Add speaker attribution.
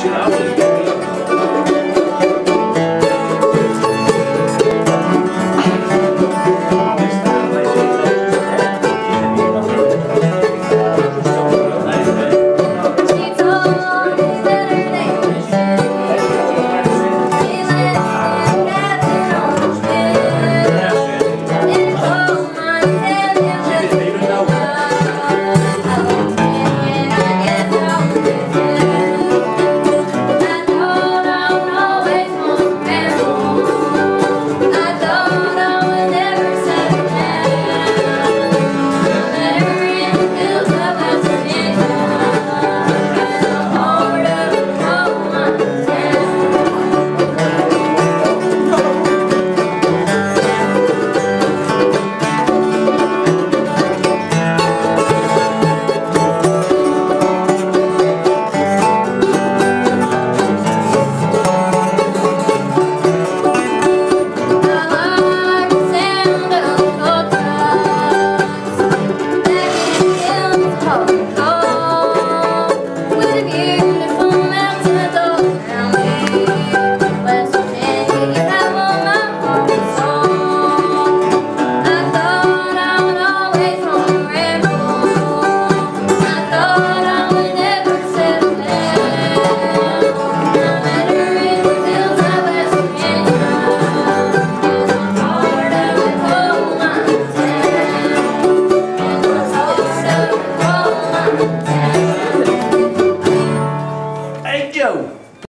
Speaker 1: Shit, I